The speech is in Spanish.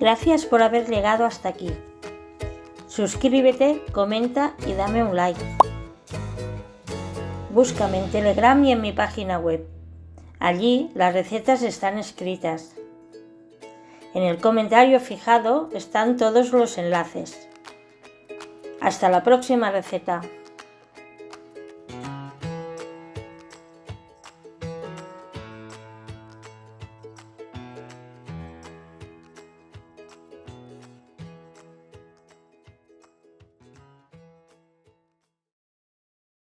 Gracias por haber llegado hasta aquí. Suscríbete, comenta y dame un like. Búscame en Telegram y en mi página web. Allí las recetas están escritas. En el comentario fijado están todos los enlaces. Hasta la próxima receta.